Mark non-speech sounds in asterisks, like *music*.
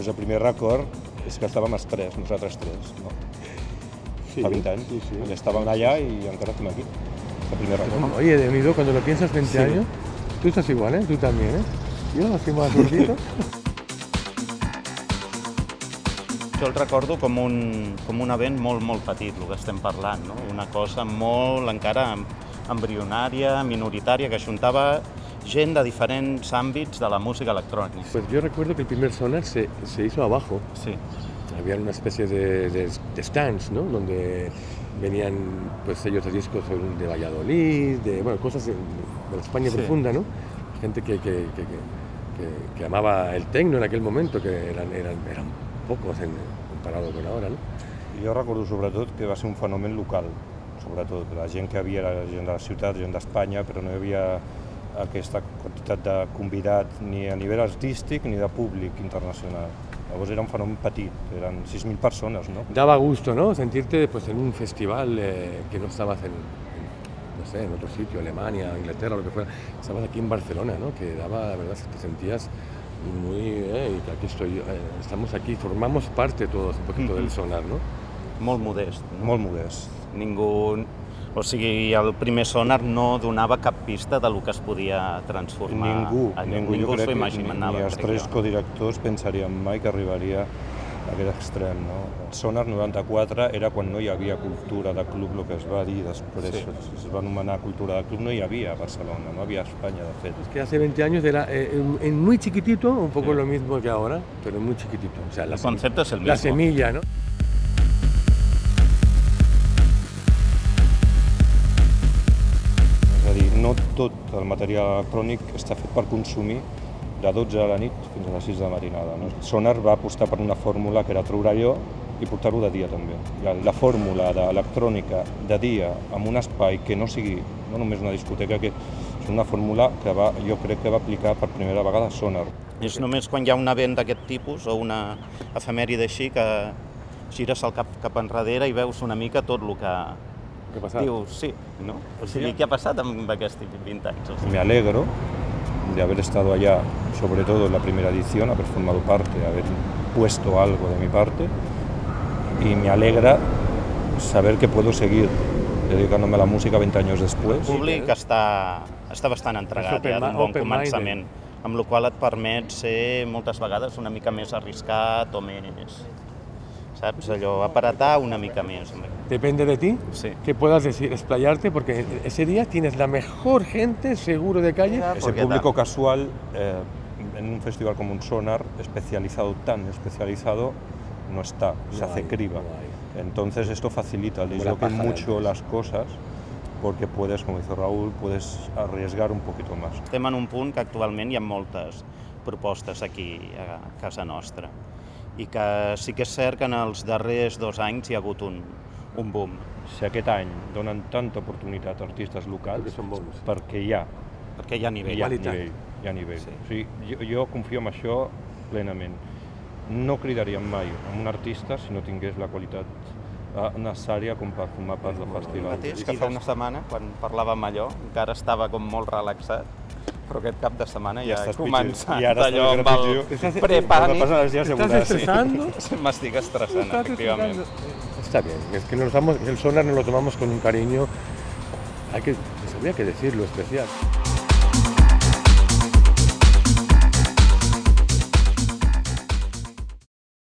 pues el primer record és que estàvem els tres, nosaltres tres, no? Sí, Fa 20 anys. sí, sí. Estàvem allà i encara estem aquí. El primer record. Oye, de unido, cuando lo piensas 20 Sí. años, tú estás igual, ¿eh? Tú también, ¿eh? Yo así más gordito. *laughs* Jo el recordo com un, com un event molt, molt petit, el que estem parlant, no? una cosa molt encara em- embrionària, minoritària, que juntava gent de diferents àmbits de la música electrònica. Pues yo recuerdo que el primer sonar se, se hizo abajo. Sí, Había una especie de, de- de stands, ¿no? Donde venían pues sellos de discos de Valladolid, de bueno, cosas de, de la España Sí. profunda, ¿no? Gente que, que, que, que- que- que amaba el tecno en aquel momento, que eran, eran, eran pocos en, comparado con ahora, ¿no? Jo recordo sobretot que va ser un fenomen local, sobretot. La gent que havia era gent de la ciutat, gent d'Espanya, però no hi havia aquesta quantitat de convidats ni a nivell artístic ni de públic internacional. Llavors era un fenomen petit, eren 6.000 persones, no? Daba gusto, ¿no? Sentirte pues, en un festival eh, que no estabas en, en, no sé, en otro sitio, Alemania, Inglaterra, lo que fuera. Estabas aquí en Barcelona, ¿no? Que daba, la verdad, te sentías muy... Eh, aquí estoy, eh, estamos aquí, formamos parte todos un poquito del sonar, ¿no? molt modest. No? Molt modest. Ningú... O sigui, el primer sonar no donava cap pista de lo que es podia transformar. Ningú, allò. ningú, ningú jo s'ho crec que ni, imaginava. ni els tres jo. codirectors pensaríem mai que arribaria a aquest extrem. No? Sonar 94 era quan no hi havia cultura de club, el que es va dir després. Sí. Sí. Es va anomenar cultura de club, no hi havia a Barcelona, no havia a Espanya, de fet. Es que hace 20 años era eh, en, muy chiquitito, un poco lo mismo que ahora, pero muy chiquitito. O sea, la, El concepte és el la mismo. semilla, ¿no? Material electrònic està fet per consumir de 12 de la nit fins a les 6 de la matinada. No? Sonar va apostar per una fórmula que era treure allò i portar-ho de dia també. La, la fórmula d'electrònica de dia amb un espai que no sigui no només una discoteca, que és una fórmula que va, jo crec que va aplicar per primera vegada Sonar. És només quan hi ha un event d'aquest tipus o una efemèride així que gires el cap cap enrere i veus una mica tot el que ¿Qué pasa? dius, sí, no? O sigui, què ha passat amb aquests 20 anys? O sigui, Me alegro de haber estado allá, sobre todo en la primera edición, haber formado parte, haber puesto algo de mi parte y me alegra saber que puedo seguir dedicándome a la música 20 años el después. públic està, està bastant entregat open- ja d'un bon començament, amb la qual et permet ser moltes vegades una mica més arriscat o més, saps, allò, aparatar una mica més. Depende de ti Sí. que puedas decir, explayarte, porque ese día tienes la mejor gente seguro de calle. Ese público casual eh, en un festival como un Sonar, especializado, tan especializado, no está, se No hace hay, criba. no. Entonces esto facilita, Como la mucho antes. las cosas porque puedes, como dice Raúl, puedes arriesgar un poquito más. Estem en un punt que actualment hi ha moltes propostes aquí a casa nostra i que sí que és cert que en els darrers dos anys hi ha hagut un, un boom. Si aquest any donen tanta oportunitat a artistes locals, Perquè són bons. perquè hi ha, perquè hi ha nivell. hi ha Qualitat. nivell. Hi ha nivell. Sí. O sigui, jo, jo confio en això plenament. No cridaríem mai a un artista si no tingués la qualitat eh, necessària com per formar part del festival. mateix que fa una setmana, quan parlàvem allò, encara estava com molt relaxat, però aquest cap de setmana ja, Ja he estàs començat pitjor. I ara allò estàs amb el prepànic. Estàs ¿Te estás segures, sí. estresando? M'estic estressant, efectivament. estresando. Está bien, es que nos lo damos, el sonar nos lo tomamos con un cariño, hay que, pues habría que decirlo especial.